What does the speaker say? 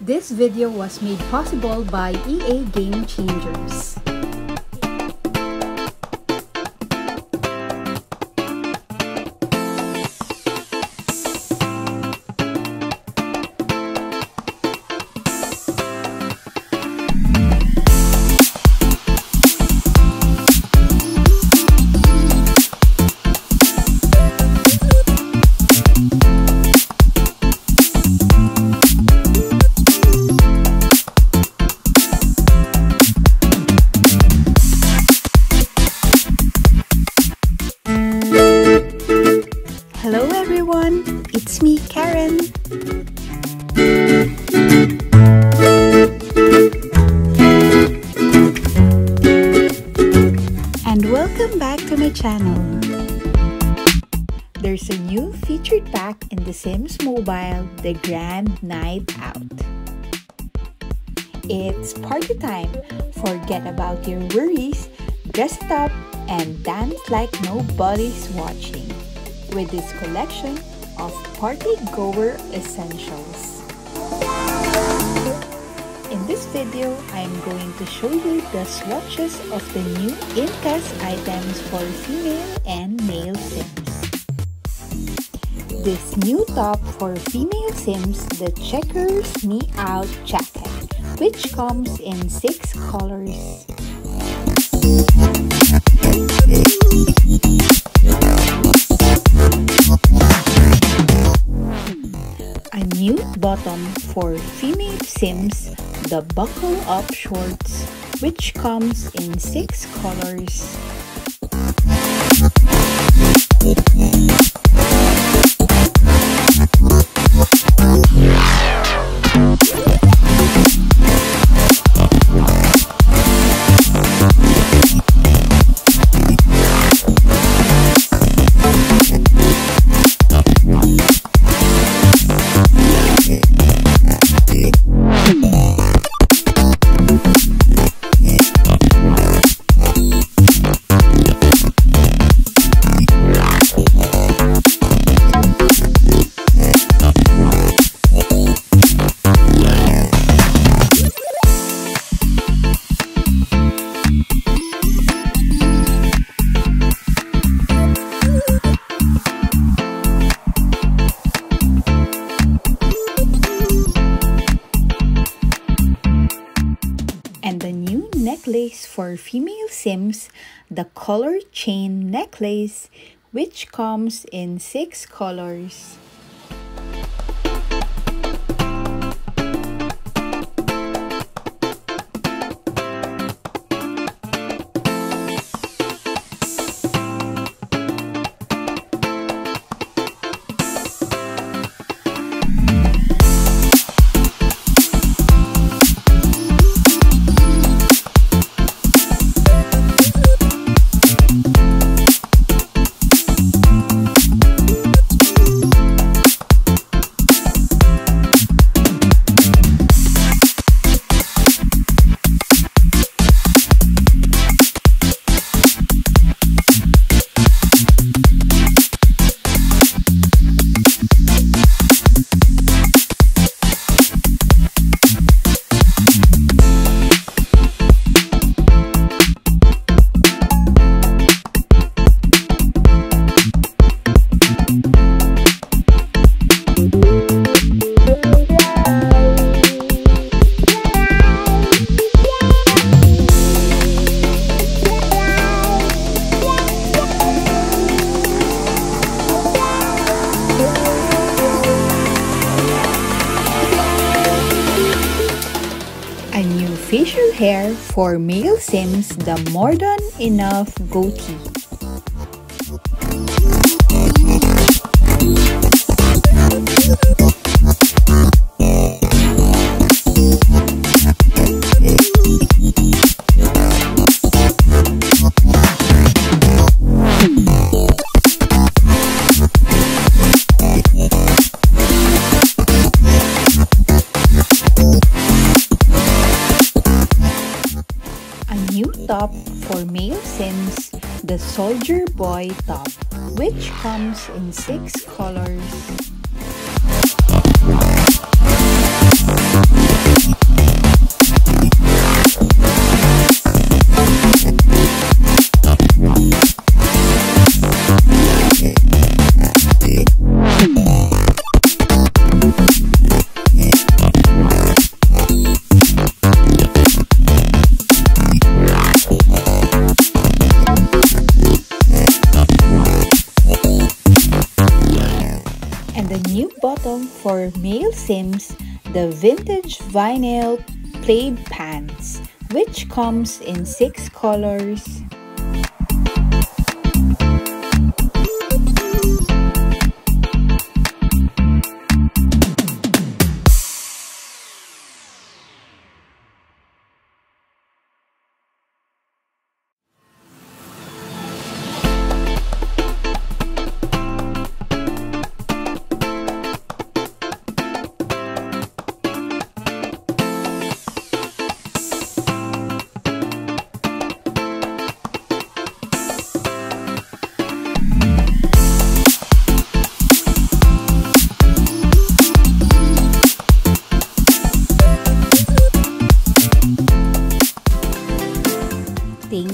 This video was made possible by EA Game Changers. It's me Karen. And welcome back to my channel. There's a new featured pack in The Sims Mobile, The Grand Night Out. It's party time. Forget about your worries, dress up, and dance like nobody's watching with this collection of party goer essentials. In this video, I am going to show you the swatches of the new Incas items for female and male Sims. This new top for female Sims, the Checkers Me Out jacket, which comes in 6 colors. Bottom for female Sims, the Buckle Up Shorts, which comes in 6 colors. For female Sims, the color chain necklace, which comes in six colors. Facial hair for male Sims, the More Than Enough goatee. Top for male Sims, the Soldier Boy top, which comes in six colors. For male Sims the vintage vinyl plaid pants which comes in six colors